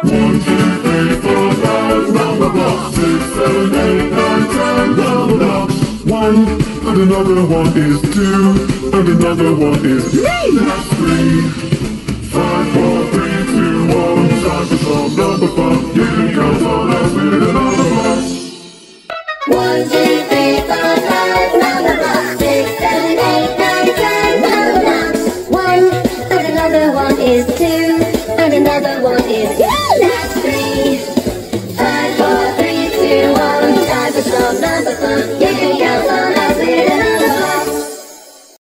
One, two, three, four, five. One, and another one is two, and another one is me. That's three. Five, four, three, two, one. Time for number fun. You can count on us with another block. One, two, three, four, five. One, and another one is two, and another one is yeah.